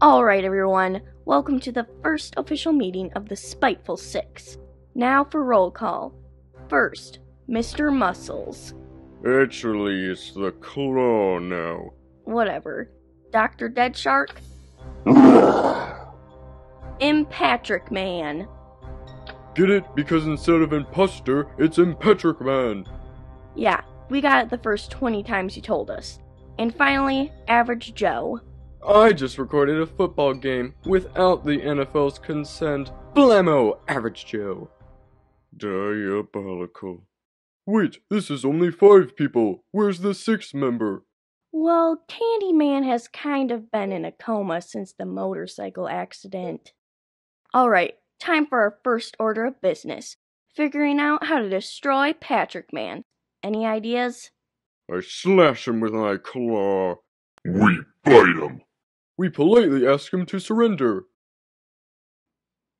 Alright, everyone, welcome to the first official meeting of the Spiteful Six. Now for roll call. First, Mr. Muscles. Actually, it's the claw now. Whatever. Dr. Dead Shark. M. Man. Get it? Because instead of imposter, it's Impatrick Man. Yeah, we got it the first 20 times you told us. And finally, Average Joe. I just recorded a football game without the NFL's consent. Blammo, Average Joe. Diabolical. Wait, this is only five people. Where's the sixth member? Well, Candyman has kind of been in a coma since the motorcycle accident. Alright, time for our first order of business figuring out how to destroy Patrick Man. Any ideas? I slash him with my claw. We bite him. We politely ask him to surrender.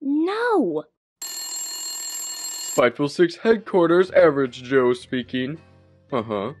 No! Spiteful Six headquarters, Average Joe speaking. Uh huh.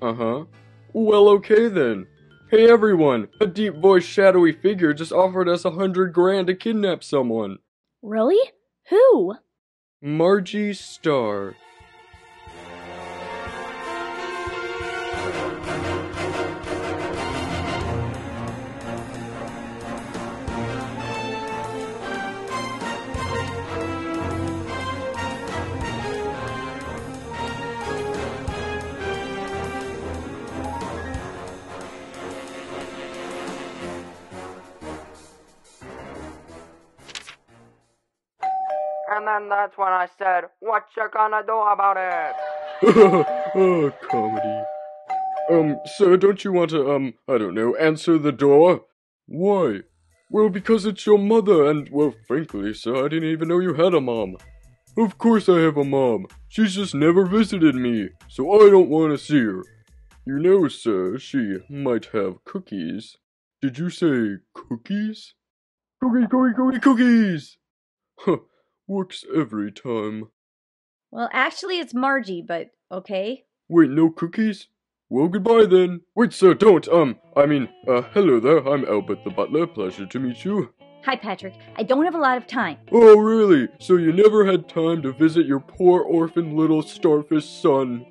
Uh huh. Well, okay then. Hey everyone, a deep voiced shadowy figure just offered us a hundred grand to kidnap someone. Really? Who? Margie Starr. And then that's when I said, What you gonna do about it? oh, comedy. Um, sir, don't you want to, um, I don't know, answer the door? Why? Well, because it's your mother, and, well, frankly, sir, I didn't even know you had a mom. Of course I have a mom. She's just never visited me, so I don't want to see her. You know, sir, she might have cookies. Did you say cookies? Cookie, cookie, cookie, cookies! Huh, works every time. Well, actually, it's Margie, but okay. Wait, no cookies? Well, goodbye then. Wait, sir, don't. Um, I mean, uh, hello there. I'm Albert the butler. Pleasure to meet you. Hi, Patrick. I don't have a lot of time. Oh, really? So you never had time to visit your poor orphan little starfish son?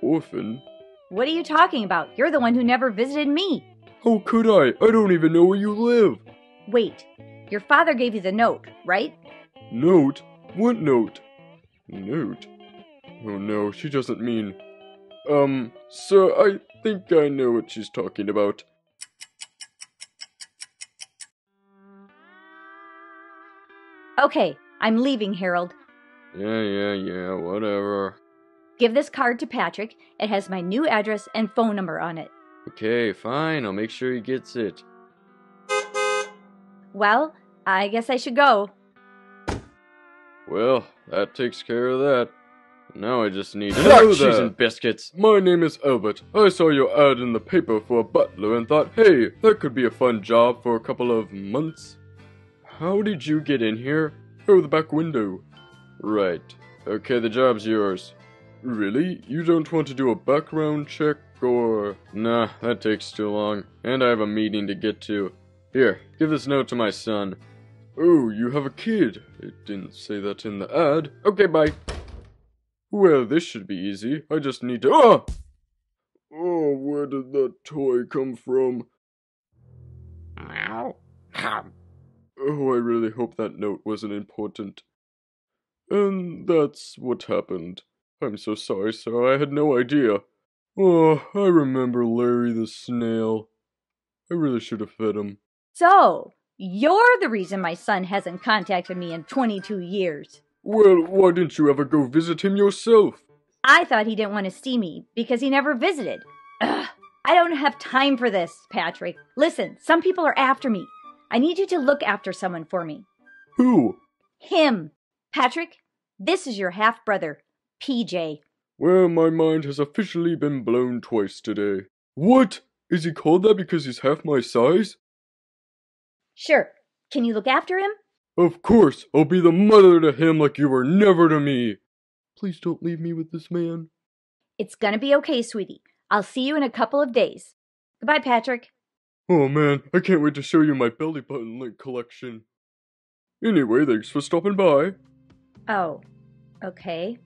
Orphan? What are you talking about? You're the one who never visited me. How could I? I don't even know where you live. Wait, your father gave you the note, right? Note? What note? Note? Oh no, she doesn't mean. Um, sir, I think I know what she's talking about. Okay, I'm leaving, Harold. Yeah, yeah, yeah, whatever. Give this card to Patrick. It has my new address and phone number on it. Okay, fine, I'll make sure he gets it. Well, I guess I should go. Well, that takes care of that. Now I just need Hello cheese and biscuits. My name is Albert. I saw your ad in the paper for a butler and thought, hey, that could be a fun job for a couple of months. How did you get in here? Oh, the back window. Right. Okay, the job's yours. Really? You don't want to do a background check or. Nah, that takes too long. And I have a meeting to get to. Here, give this note to my son. Oh, you have a kid. It didn't say that in the ad. Okay, bye. Well, this should be easy. I just need to. Ah! Oh, where did that toy come from? Meow. Oh, I really hope that note wasn't important. And that's what happened. I'm so sorry, sir. I had no idea. Oh, I remember Larry the snail. I really should have fed him. So, you're the reason my son hasn't contacted me in 22 years. Well, why didn't you ever go visit him yourself? I thought he didn't want to see me because he never visited. Ugh, I don't have time for this, Patrick. Listen, some people are after me. I need you to look after someone for me. Who? Him. Patrick, this is your half brother, PJ. Well, my mind has officially been blown twice today. What? Is he called that because he's half my size? Sure. Can you look after him? Of course, I'll be the mother to him like you were never to me. Please don't leave me with this man. It's gonna be okay, sweetie. I'll see you in a couple of days. Goodbye, Patrick. Oh man, I can't wait to show you my belly button link collection. Anyway, thanks for stopping by. Oh, okay.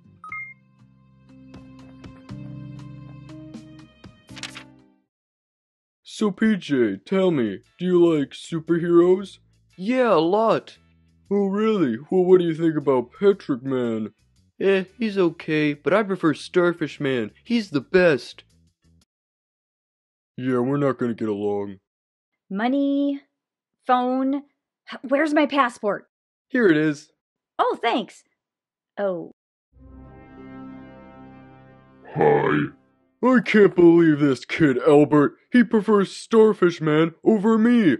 So, PJ, tell me, do you like superheroes? Yeah, a lot. Oh, really? Well, what do you think about Patrick Man? Eh, he's okay, but I prefer Starfish Man. He's the best. Yeah, we're not gonna get along. Money, phone. Where's my passport? Here it is. Oh, thanks. Oh, Hi. I can't believe this kid, Albert. He prefers Starfish Man over me.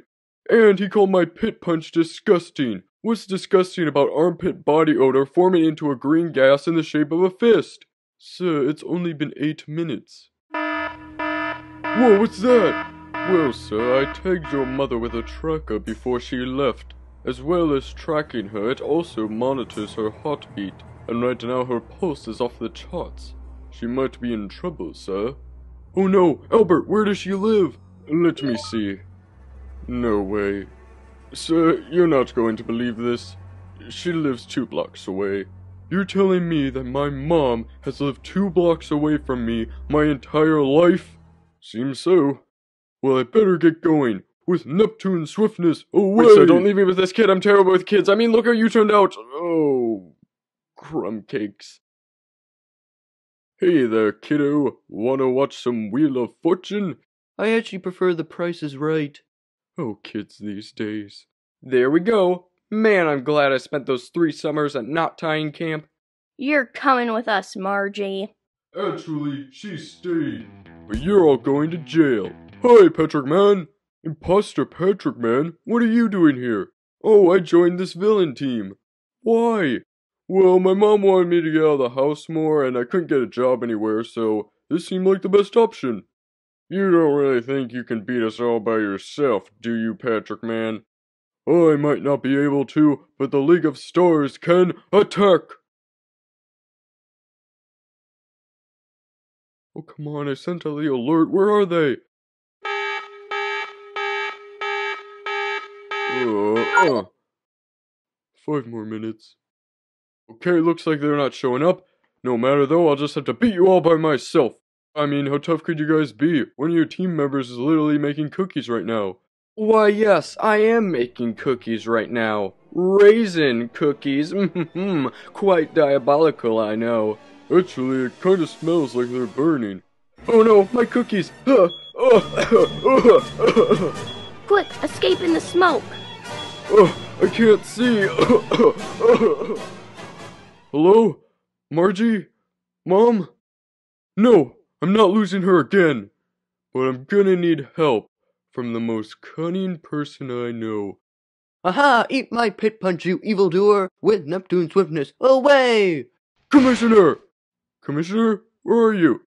And he called my pit punch disgusting. What's disgusting about armpit body odor forming into a green gas in the shape of a fist? Sir, it's only been eight minutes. Whoa, what's that? Well, sir, I tagged your mother with a tracker before she left. As well as tracking her, it also monitors her heartbeat. And right now her pulse is off the charts. She might be in trouble, sir. Oh no, Albert, where does she live? Let me see. No way. Sir, you're not going to believe this. She lives two blocks away. You're telling me that my mom has lived two blocks away from me my entire life? Seems so. Well, I better get going. With Neptune swiftness away! Wait, sir, don't leave me with this kid. I'm terrible with kids. I mean, look how you turned out. Oh, crumb cakes. Hey there, kiddo. Wanna watch some Wheel of Fortune? I actually prefer The Price is Right. Oh, kids these days. There we go. Man, I'm glad I spent those three summers at Knot Tying Camp. You're coming with us, Margie. Actually, she stayed. But you're all going to jail. Hi, Patrick Man. Imposter Patrick Man, what are you doing here? Oh, I joined this villain team. Why? Well, my mom wanted me to get out of the house more, and I couldn't get a job anywhere, so this seemed like the best option. You don't really think you can beat us all by yourself, do you, Patrick Man? I might not be able to, but the League of Stars can attack! Oh, come on, I sent out the alert. Where are they? Uh, uh. Five more minutes. Okay, looks like they're not showing up. No matter though, I'll just have to beat you all by myself. I mean, how tough could you guys be? One of your team members is literally making cookies right now. Why, yes, I am making cookies right now. Raisin cookies. Hmm, Quite diabolical, I know. Actually, it kind of smells like they're burning. Oh no, my cookies! Quick, escape in the smoke. uh, I can't see. Hello? Margie? Mom? No, I'm not losing her again. But I'm gonna need help from the most cunning person I know. Aha! Eat my pit punch, you evildoer! With Neptune swiftness, away! Commissioner! Commissioner, where are you?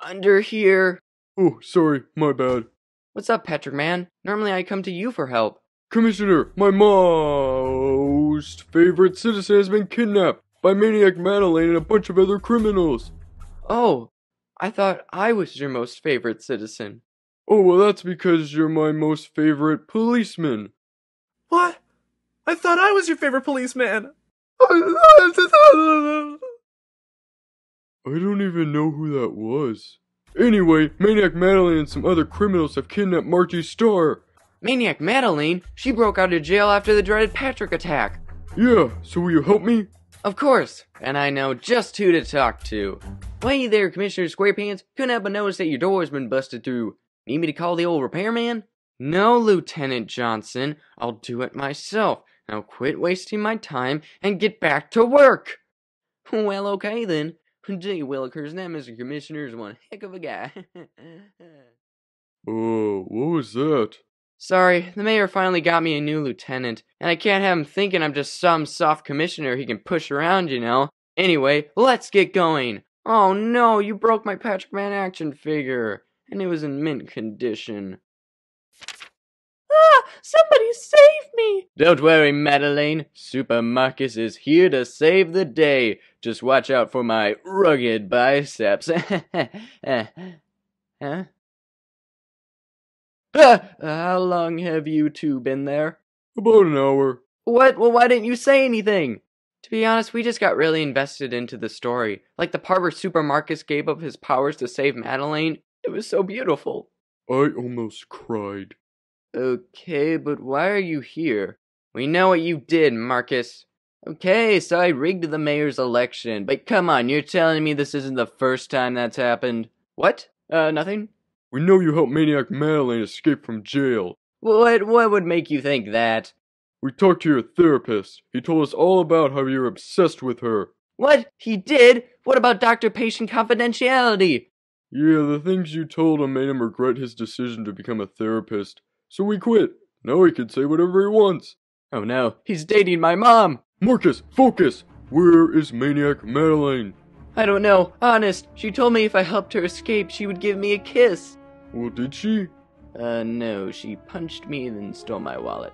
Under here. Oh, sorry, my bad. What's up, Patrick Man? Normally I come to you for help. Commissioner, my most favorite citizen has been kidnapped by Maniac Madeline and a bunch of other criminals. Oh, I thought I was your most favorite citizen. Oh, well, that's because you're my most favorite policeman. What? I thought I was your favorite policeman. I don't even know who that was. Anyway, Maniac Madeline and some other criminals have kidnapped Margie Starr. Maniac Madeline? She broke out of jail after the dreaded Patrick attack. Yeah, so will you help me? Of course, and I know just who to talk to. Why there, Commissioner Squarepants? Couldn't help but notice that your door's been busted through. Need me to call the old repairman? No, Lieutenant Johnson. I'll do it myself. Now quit wasting my time and get back to work. Well, okay then. Gee Willikers, that Mr. Commissioner is one heck of a guy. Oh, what was that? Sorry, the mayor finally got me a new lieutenant, and I can't have him thinking I'm just some soft commissioner he can push around, you know. Anyway, let's get going. Oh no, you broke my Patrick Man action figure, and it was in mint condition. Ah! Somebody save me! Don't worry, Madeline. Super Marcus is here to save the day. Just watch out for my rugged biceps. huh? Ah, how long have you two been there? About an hour. What? Well, why didn't you say anything? To be honest, we just got really invested into the story. Like the part where Super Marcus gave up his powers to save Madeline. It was so beautiful. I almost cried. Okay, but why are you here? We know what you did, Marcus. Okay, so I rigged the mayor's election, but come on, you're telling me this isn't the first time that's happened? What? Uh, nothing? We know you helped Maniac Madeline escape from jail. What, what would make you think that? We talked to your therapist. He told us all about how you're obsessed with her. What? He did? What about doctor patient confidentiality? Yeah, the things you told him made him regret his decision to become a therapist. So we quit. Now he can say whatever he wants. Oh no, he's dating my mom! Marcus, focus! Where is Maniac Madeline? I don't know, honest. She told me if I helped her escape, she would give me a kiss. Well, did she? Uh, no, she punched me and then stole my wallet.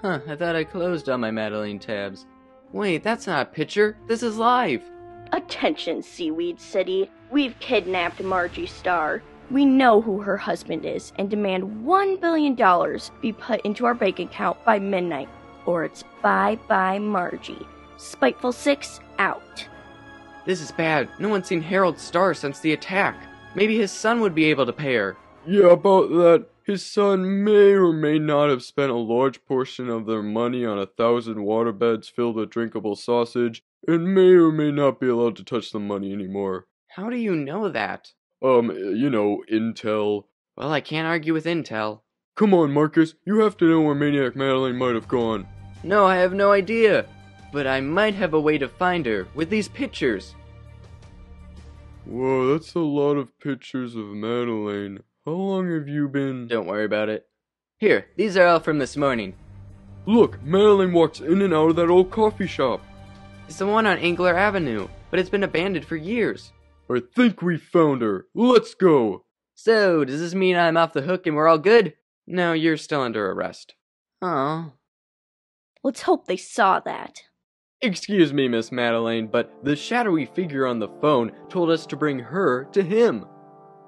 Huh, I thought I closed all my Madeline tabs. Wait, that's not a picture. This is live. Attention, Seaweed City. We've kidnapped Margie Starr. We know who her husband is and demand $1 billion be put into our bank account by midnight, or it's bye bye Margie. Spiteful Six out. This is bad. No one's seen Harold Starr since the attack. Maybe his son would be able to pay her. Yeah, about that. His son may or may not have spent a large portion of their money on a thousand waterbeds filled with drinkable sausage, and may or may not be allowed to touch the money anymore. How do you know that? Um, you know, intel. Well, I can't argue with Intel. Come on, Marcus, you have to know where Maniac Madeline might have gone. No, I have no idea. But I might have a way to find her with these pictures. Whoa, that's a lot of pictures of Madeline. How long have you been? Don't worry about it. Here, these are all from this morning. Look, Madeline walks in and out of that old coffee shop. It's the one on Angler Avenue, but it's been abandoned for years. I think we found her. Let's go. So, does this mean I'm off the hook and we're all good? No, you're still under arrest. Oh. Let's hope they saw that. Excuse me, Miss Madeline, but the shadowy figure on the phone told us to bring her to him.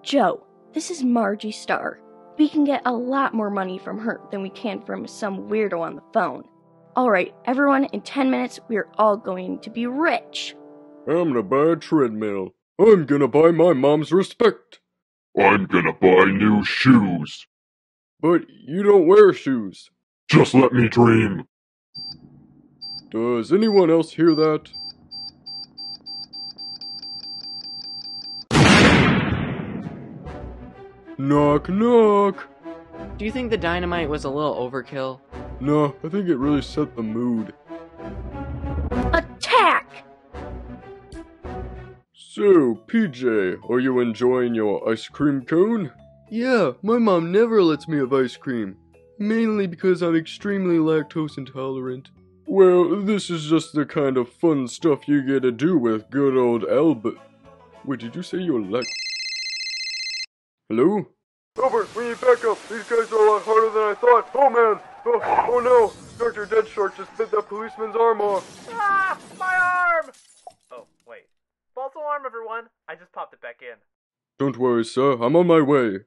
Joe, this is Margie Starr. We can get a lot more money from her than we can from some weirdo on the phone. Alright, everyone, in 10 minutes, we're all going to be rich. I'm gonna buy a treadmill. I'm gonna buy my mom's respect. I'm gonna buy new shoes. But you don't wear shoes. Just let me dream. Does anyone else hear that? Knock, knock. Do you think the dynamite was a little overkill? No, I think it really set the mood. Attack! So, PJ, are you enjoying your ice cream cone? Yeah, my mom never lets me have ice cream. Mainly because I'm extremely lactose intolerant. Well, this is just the kind of fun stuff you get to do with good old Albert. Wait, did you say you're lact... Hello? Albert, we need backup. These guys are a lot harder than I thought. Oh man! Oh, oh no! Dr. Deadshark just bit that policeman's arm off. Ah, my arm! Oh, wait. False alarm, everyone. I just popped it back in. Don't worry, sir. I'm on my way.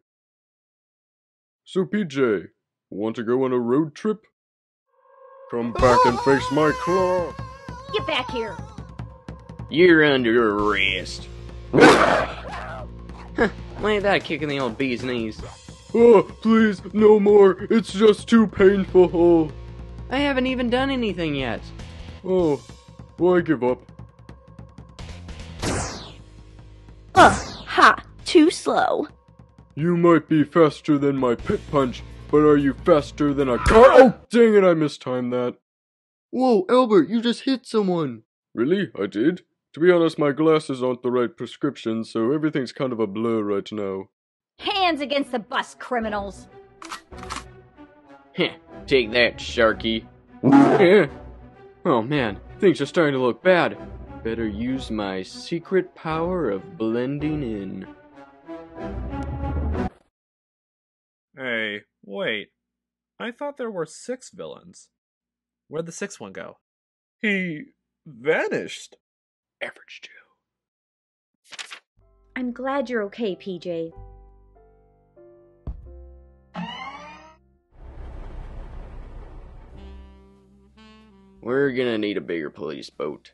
So, PJ, want to go on a road trip? Come back and face my claw. Get back here. You're under arrest. Huh, Look at that kicking the old bee's knees. Oh, please, no more. It's just too painful. Oh. I haven't even done anything yet. Oh, well, I give up. Ugh, ha! Too slow. You might be faster than my pit punch, but are you faster than a car? Oh, dang it, I mistimed that. Whoa, Albert, you just hit someone. Really? I did? To be honest, my glasses aren't the right prescription, so everything's kind of a blur right now. Hands against the bus, criminals. Heh, take that, Sharky. Eh. Oh man, things are starting to look bad. Better use my secret power of blending in. Wait, I thought there were six villains. Where'd the sixth one go? He vanished. Average Joe. I'm glad you're okay, PJ. We're gonna need a bigger police boat.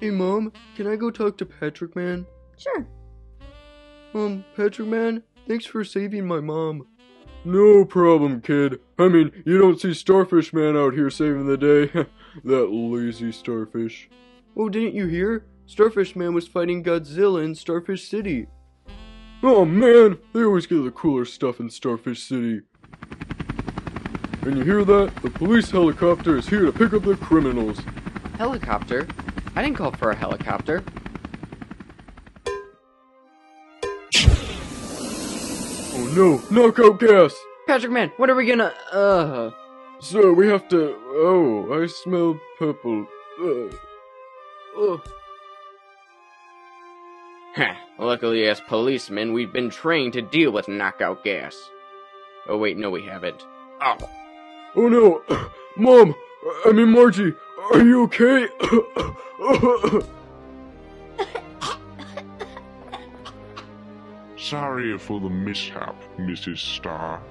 Hey, Mom, can I go talk to Patrick Man? Sure. Um, Patrick Man, thanks for saving my mom. No problem, kid. I mean, you don't see Starfish Man out here saving the day. that lazy starfish. Oh, didn't you hear? Starfish Man was fighting Godzilla in Starfish City. Oh man, they always get the cooler stuff in Starfish City. And you hear that? The police helicopter is here to pick up the criminals. Helicopter? I didn't call for a helicopter. No, knockout gas! Patrick Man, what are we gonna. Uh. So we have to. Oh, I smell purple. Ugh. Ugh. Heh. Luckily, as policemen, we've been trained to deal with knockout gas. Oh, wait, no, we haven't. Oh. Oh no! Mom! I mean, Margie! Are you okay? Sorry for the mishap, Mrs. Starr.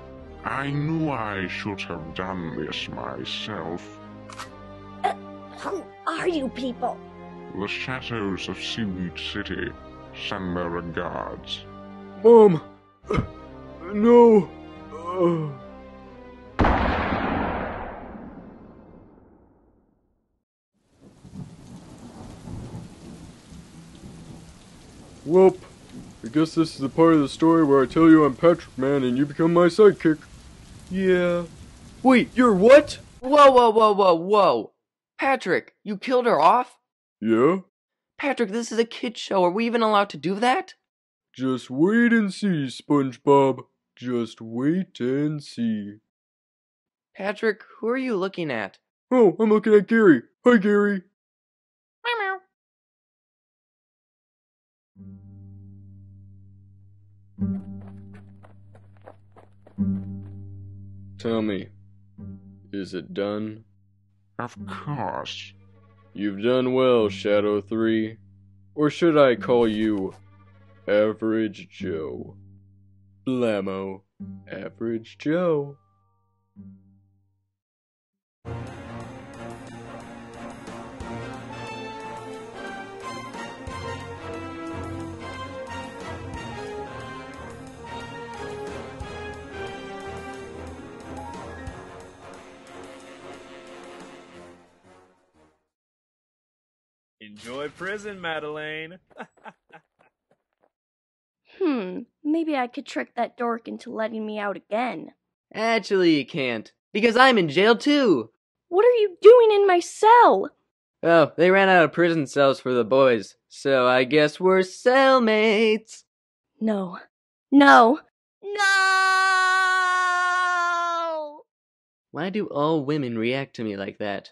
I knew I should have done this myself. Uh, who are you people? The shadows of Seaweed City send their regards. Mom! Um, no! Ugh. Welp, I guess this is the part of the story where I tell you I'm Patrick Man and you become my sidekick. Yeah. Wait, you're what? Whoa, whoa, whoa, whoa, whoa. Patrick, you killed her off? Yeah? Patrick, this is a kid show. Are we even allowed to do that? Just wait and see, SpongeBob. Just wait and see. Patrick, who are you looking at? Oh, I'm looking at Gary. Hi, Gary. Tell me, is it done? Of course. You've done well, Shadow 3. Or should I call you Average Joe? Blammo, Average Joe. Enjoy prison, Madeline. Hmm, maybe I could trick that dork into letting me out again. Actually, you can't. Because I'm in jail too. What are you doing in my cell? Oh, they ran out of prison cells for the boys. So I guess we're cellmates. No. No. No! Why do all women react to me like that?